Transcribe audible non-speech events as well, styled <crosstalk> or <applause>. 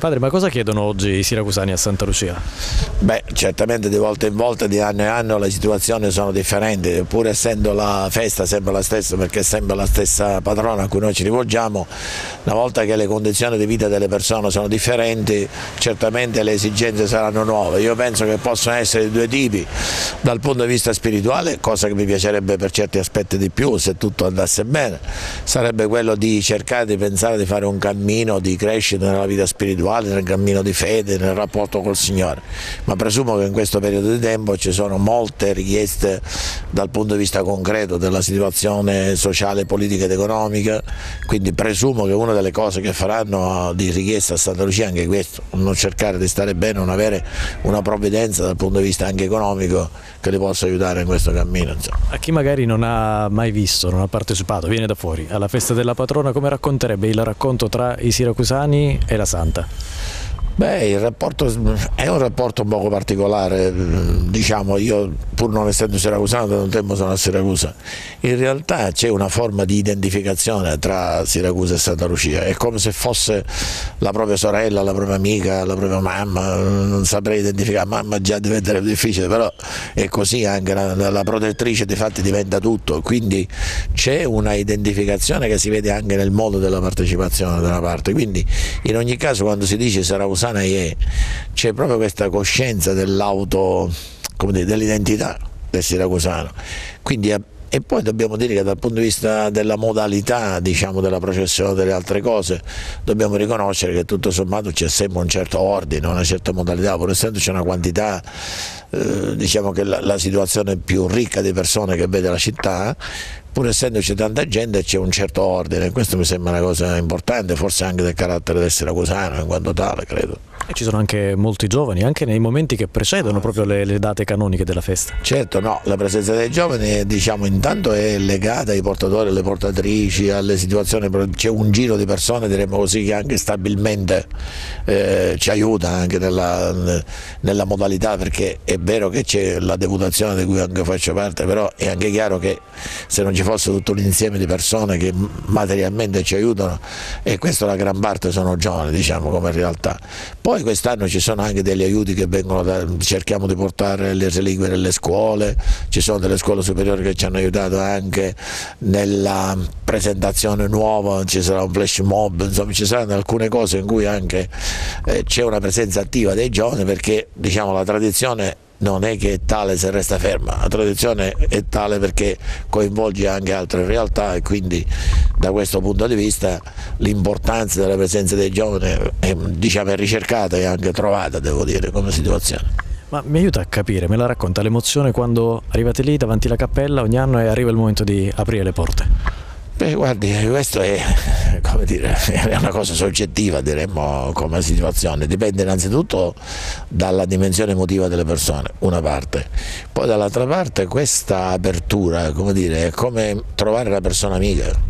Padre, ma cosa chiedono oggi i siracusani a Santa Lucia? Beh, certamente di volta in volta, di anno in anno le situazioni sono differenti, pur essendo la festa sempre la stessa, perché è sempre la stessa patrona a cui noi ci rivolgiamo, una volta che le condizioni di vita delle persone sono differenti, certamente le esigenze saranno nuove. Io penso che possono essere di due tipi, dal punto di vista spirituale, cosa che mi piacerebbe per certi aspetti di più, se tutto andasse bene, sarebbe quello di cercare di pensare di fare un cammino di crescita nella vita spirituale, nel cammino di fede, nel rapporto col Signore, ma presumo che in questo periodo di tempo ci sono molte richieste dal punto di vista concreto della situazione sociale, politica ed economica, quindi presumo che una delle cose che faranno di richiesta a Santa Lucia è anche questo, non cercare di stare bene, non avere una provvidenza dal punto di vista anche economico che li possa aiutare in questo cammino. Insomma. A chi magari non ha mai visto, non ha partecipato, viene da fuori, alla festa della patrona, come racconterebbe il racconto tra i siracusani e la Santa? Beh, il rapporto è un rapporto un poco particolare, diciamo io pur non essendo siracusano da un tempo sono a Siracusa, in realtà c'è una forma di identificazione tra Siracusa e Santa Lucia, è come se fosse la propria sorella, la propria amica, la propria mamma, non saprei identificare, mamma già diventa difficile, però è così anche la, la protettrice di fatti diventa tutto, quindi c'è una identificazione che si vede anche nel modo della partecipazione della parte, quindi in ogni caso quando si dice Siracusana c'è proprio questa coscienza dell'auto, dell'identità del siracusano. Quindi e poi dobbiamo dire che dal punto di vista della modalità diciamo, della processione delle altre cose dobbiamo riconoscere che tutto sommato c'è sempre un certo ordine, una certa modalità, pur essendoci una quantità, eh, diciamo che la, la situazione più ricca di persone che vede la città, pur essendoci tanta gente c'è un certo ordine, questo mi sembra una cosa importante, forse anche del carattere del siracusano in quanto tale credo. E ci sono anche molti giovani, anche nei momenti che precedono proprio le, le date canoniche della festa. Certo, no, la presenza dei giovani diciamo intanto è legata ai portatori, alle portatrici, alle situazioni, c'è un giro di persone diremmo così che anche stabilmente eh, ci aiuta anche nella, nella modalità perché è vero che c'è la deputazione di cui anche faccio parte, però è anche chiaro che se non ci fosse tutto l'insieme di persone che materialmente ci aiutano e questa la gran parte sono giovani diciamo come realtà. Poi poi quest'anno ci sono anche degli aiuti che vengono da, cerchiamo di portare le reliquie nelle scuole, ci sono delle scuole superiori che ci hanno aiutato anche nella presentazione nuova, ci sarà un flash mob, insomma ci saranno alcune cose in cui anche eh, c'è una presenza attiva dei giovani perché diciamo la tradizione non è che è tale se resta ferma, la tradizione è tale perché coinvolge anche altre realtà e quindi da questo punto di vista l'importanza della presenza dei giovani è, diciamo, è ricercata e anche trovata, devo dire, come situazione. Ma mi aiuta a capire, me la racconta l'emozione quando arrivate lì davanti alla cappella ogni anno e arriva il momento di aprire le porte? Beh, guardi, questo è, <laughs> dire, è, una cosa soggettiva, diremmo, come situazione. Dipende innanzitutto dalla dimensione emotiva delle persone, una parte. Poi dall'altra parte questa apertura, come dire, è come trovare la persona amica